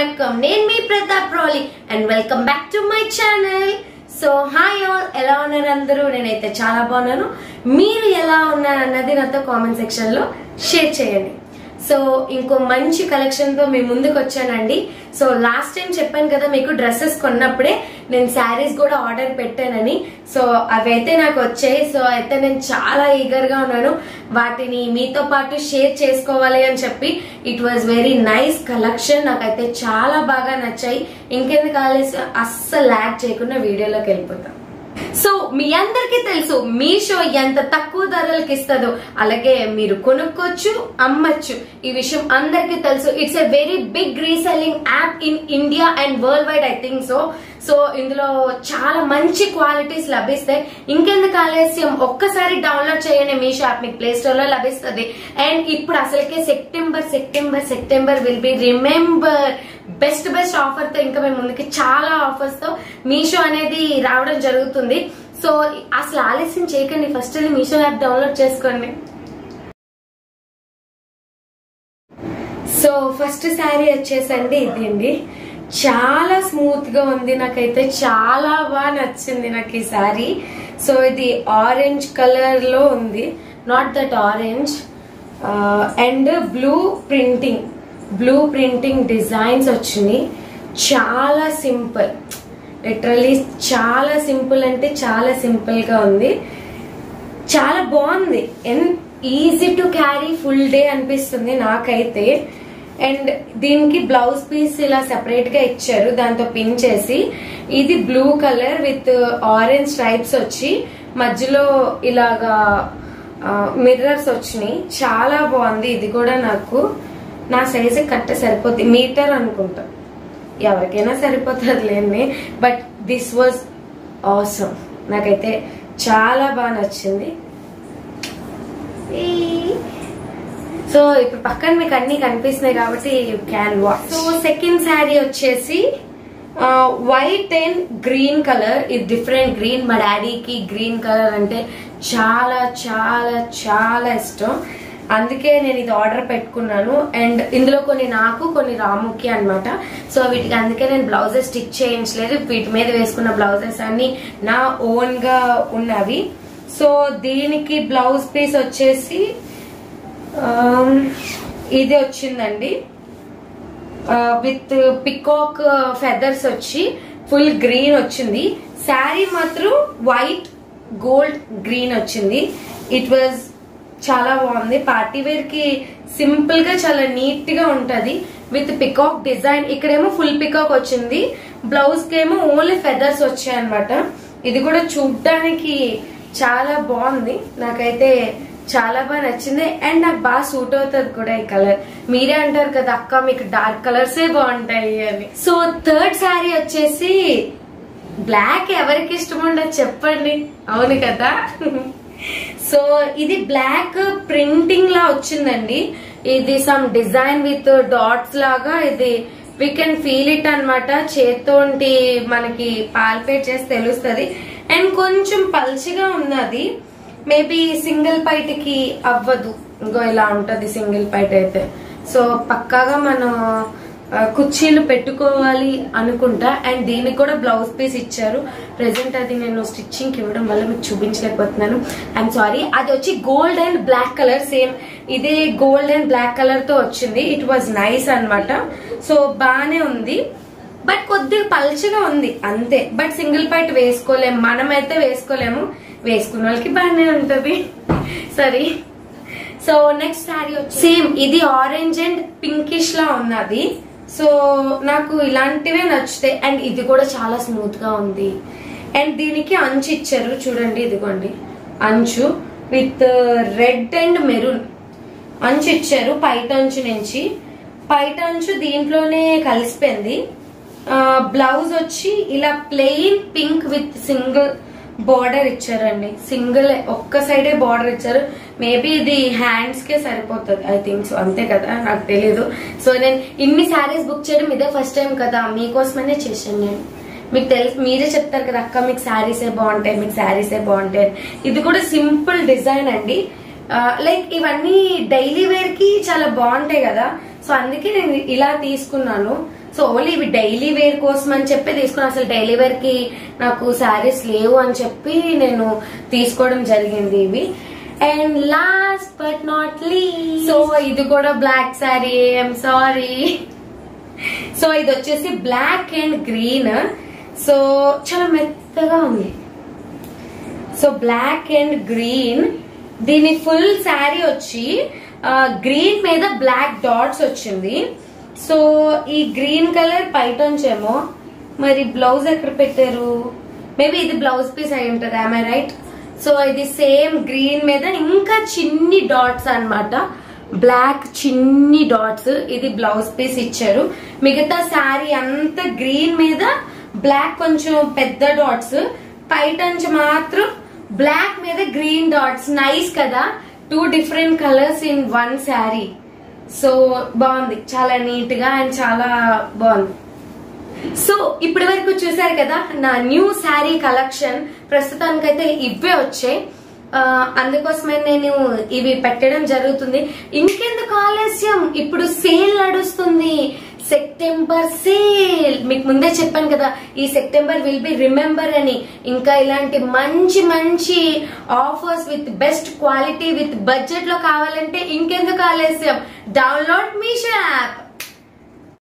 వణకం నేను మీ Pratap Roli and welcome back to my channel so hi all ఎలా ఉన్నారు అందరూ? నేనైతే చాలా బాగున్నాను. మీరు ఎలా ఉన్నారు అన్నది నాతో కామెంట్ సెక్షన్లో షేర్ చేయండి. సో ఇంకో మంచి కలెక్షన్తో మీ ముందుకు వచ్చానండి సో లాస్ట్ టైం చెప్పాను కదా మీకు డ్రెస్సెస్ కొన్నప్పుడే నేను శారీస్ కూడా ఆర్డర్ పెట్టానని. సో అవైతే నాకు వచ్చాయి. సో అయితే నేను చాలా ఈగర్గా ఉన్నాను. వాటిని మీతో పాటు షేర్ చేసుకోవాలి అని చెప్పి it was very nice collection నాకైతే చాలా బాగా నచ్చాయి. ఇంకెందుకు కాలేసి అస్సలు ల్యాక్ చేయకుండా వీడియోలోకి వెళ్ళిపోతాం. సో మీ అందరికీ తెలుసు మీషో ఎంత తక్కువ ధరలకు ఇస్తుందో. అలాగే మీరు కొనుక్కోవచ్చు అమ్మచ్చు. ఈ విషయం అందరికీ తెలుసు. It's a very big reselling app in India and worldwide I think so so ఇందులో చాలా మంచి క్వాలిటీస్ లభిస్తాయి ఇంకెందుకు ఆలస్యం? ఒక్కసారి డౌన్లోడ్ చేయండి మీషో యాప్. మీకు ప్లే స్టోర్లో లభిస్తుంది. అండ్ ఇప్పుడు అసలుకే September September September will be remember best best ఆఫర్తో ఇంకా మేము ముందుకి చాలా ఆఫర్స్తో మీషో అనేది రావడం జరుగుతుంది. సో అసలు ఆలస్యం చేయకండి ఫస్ట్ వెళ్ళి మీషో యాప్ డౌన్లోడ్ చేసుకోండి. సో ఫస్ట్ శారీ వచ్చేసండి ఇది అండి. చాలా స్మూత్గా ఉంది నాకైతే చాలా బాగా నచ్చింది నాకు ఈ శారీ. సో ఇది ఆరెంజ్ కలర్లో ఉంది not that orange and blue printing blue printing designs వచ్చినాయి. చాలా సింపుల్ లిటరలీ చాలా సింపుల్ అంటే చాలా సింపుల్గా ఉంది. చాలా బాగుంది. An easy to carry full day అనిపిస్తుంది నాకైతే. అండ్ దీనికి బ్లౌజ్ పీస్ ఇలా సెపరేట్గా ఇచ్చారు. దాంతో పిన్ చేసి. ఇది blue colour with orange stripes వచ్చి. మధ్యలో ఇలాగా మిర్రర్స్ వచ్చినాయి. చాలా బాగుంది. ఇది కూడా నాకు నా సైజు కట్ట సరిపోద్ది. మీటర్ అనుకుంటా. ఎవరికైనా సరిపోతుంది లేని బట్ దిస్ వాజ్ ఆసమ్ నాకైతే చాలా బాగా నచ్చింది. సో ఇప్పుడు పక్కన మీకు అన్ని కనిపిస్తున్నాయి కాబట్టి you can watch so second saree వచ్చేసి వైట్ అండ్ గ్రీన్ కలర్ ఇది డిఫరెంట్ గ్రీన్ మా డాడీకి గ్రీన్ కలర్ అంటే చాలా చాలా చాలా ఇష్టం. అందుకే నేను ఇది ఆర్డర్ పెట్టుకున్నాను. అండ్ ఇందులో కొన్ని నాకు కొన్ని రాముకి అనమాట సో వీటికి అందుకే నేను బ్లౌజెస్ స్టిచ్ చేయించలేదు. వీటి మీద వేసుకున్న బ్లౌజెస్ అన్ని నా ఓన్గా ఉన్నవి. సో దీనికి బ్లౌజ్ పీస్ వచ్చేసి ఇది వచ్చిందండి. విత్ పికాక్ ఫెదర్స్ వచ్చి ఫుల్ గ్రీన్ వచ్చింది. శారీ మాత్రం వైట్ గోల్డ్ గ్రీన్ వచ్చింది. ఇట్ వాజ్ చాలా బాగుంది. పార్టీ వేర్కి సింపుల్గా చాలా నీట్గా ఉంటది. With peacock design. ఇక్కడేమో ఫుల్ పికాక్ వచ్చింది. బ్లౌజ్ కేమో ఏమో ఓన్లీ ఫెదర్స్ వచ్చాయి అనమాట ఇది కూడా చూడ్డానికి చాలా బాగుంది. నాకైతే చాలా బాగా నచ్చింది. అండ్ నాకు బాగా సూట్ అవుతుంది కూడా ఈ కలర్. మీరే అంటారు కదా అక్క మీకు డార్క్ కలర్సే బాగుంటాయి అని. సో థర్డ్ శారీ వచ్చేసి బ్లాక్ ఎవరికి ఇష్టం ఉండదు చెప్పండి. అవును కదా? సో ఇది బ్లాక్ ప్రింటింగ్ లా వచ్చిందండి. ఇది సమ్ డిజైన్ విత్ డాట్స్ లాగా ఇది వీ కెన్ ఫీల్ ఇట్ అనమాట చేత్తోంటి మనకి పాల్పేట్ చేసి తెలుస్తుంది. అండ్ కొంచెం పల్చిగా ఉన్నది. మేబీ సింగిల్ పైట్కి అవ్వదు. ఇంకో ఇలా ఉంటది సింగిల్ పైట్ అయితే. సో పక్కాగా మనం కుర్చీలు పెట్టుకోవాలి అనుకుంటా. అండ్ దీనికి కూడా బ్లౌజ్ పీస్ ఇచ్చారు. ప్రెసెంట్ అది నేను స్టిచ్చింగ్ ఇవ్వడం వల్ల మీకు చూపించలేకపోతున్నాను. ఐఎమ్ సారీ అది వచ్చి gold and black colour same ఇదే గోల్డ్ అండ్ బ్లాక్ కలర్తో వచ్చింది. ఇట్ వాజ్ నైస్ అనమాట సో బానే ఉంది. బట్ కొద్దిగా పల్చగా ఉంది. అంతే. బట్ సింగిల్ పైట్ వేసుకోలేము మనమైతే వేసుకోలేము. వేసుకున్న వాళ్ళకి బాగానే ఉంటది. సరే సో నెక్స్ట్ శారీ సేమ్ ఇది ఆరెంజ్ అండ్ పింకిష్ లా ఉన్నది. సో నాకు ఇలాంటివే నచ్చుతాయి. అండ్ ఇది కూడా చాలా స్మూత్గా ఉంది. అండ్ దీనికి అంచు ఇచ్చారు చూడండి ఇదిగోండి. అంచు విత్ రెడ్ అండ్ మెరూన్. అంచు ఇచ్చారు పైట అంచు నుంచి. పైట అంచు దీంట్లోనే కలిసిపోయింది. బ్లౌజ్ వచ్చి ఇలా plain pink with single border ఇచ్చారండి. సింగిల్ ఒక్క సైడే బార్డర్ ఇచ్చారు. మేబీ ఇది హ్యాండ్స్ కే సరిపోతుంది ఐ థింక్ సో అంతే కదా నాకు తెలీదు. సో నేను ఇన్ని శారీస్ బుక్ చేయడం ఇదే ఫస్ట్ టైం కదా మీకోసమనే చేశాను నేను. మీకు తెలుసు మీరే చెప్తారు కదా అక్క మీకు శారీసే బాగుంటాయి మీకు శారీసే బాగుంటాయి ఇది కూడా సింపుల్ డిజైన్ అండి. లైక్ ఇవన్నీ డైలీ వేర్కి చాలా బాగుంటాయి కదా. సో అందుకే నేను ఇలా తీసుకున్నాను. సో ఓన్లీ ఇవి డైలీ వేర్ కోసం అని చెప్పి తీసుకున్నాను అసలు డైలీ వేర్కి నాకు శారీస్ లేవు అని చెప్పి నేను తీసుకోవడం జరిగింది ఇవి. అండ్ లాస్ట్ బట్ నాట్ లీ సో ఇది కూడా black saree I'm sorry so ఇది వచ్చేసి బ్లాక్ అండ్ గ్రీన్ సో చాలా మెత్తగా ఉంది. సో బ్లాక్ అండ్ గ్రీన్ దీని ఫుల్ శారీ వచ్చి గ్రీన్ మీద బ్లాక్ డాట్స్ వచ్చింది. సో ఈ గ్రీన్ కలర్ పైటొంచేమో మరి బ్లౌజ్ ఎక్కడ పెట్టారు? మేబీ ఇది బ్లౌజ్ పీస్ అయి ఉంటుంది ఐ రైట్ సో ఇది సేమ్ గ్రీన్ మీద ఇంకా చిన్ని డాట్స్ అన్నమాట. బ్లాక్ చిన్ని డాట్స్ ఇది బ్లౌజ్ పీస్ ఇచ్చారు. మిగతా శారీ అంతా గ్రీన్ మీద బ్లాక్ కొంచెం పెద్ద డాట్స్. పైటంచి మాత్రం బ్లాక్ మీద గ్రీన్ డాట్స్. నైస్ కదా? Two different colours in one saree so బాగుంది. చాలా నీట్గా అండ్ చాలా బాగుంది. సో ఇప్పటి వరకు చూసారు కదా నా న్యూ శారీ కలెక్షన్ ప్రస్తుతానికైతే ఇవే వచ్చాయి. అందుకోసమే నేను ఇవి పెట్టడం జరుగుతుంది. ఇంకెందుకు ఆలస్యం? ఇప్పుడు సేల్ నడుస్తుంది. సెప్టెంబర్ సేల్ మీకు ముందే చెప్పాను కదా ఈ సెప్టెంబర్ విల్ బి రిమెంబర్ అని. ఇంకా ఇలాంటి మంచి మంచి offers with best quality with బడ్జెట్లో కావాలంటే ఇంకెందుకు ఆలస్యం? Download Meesho app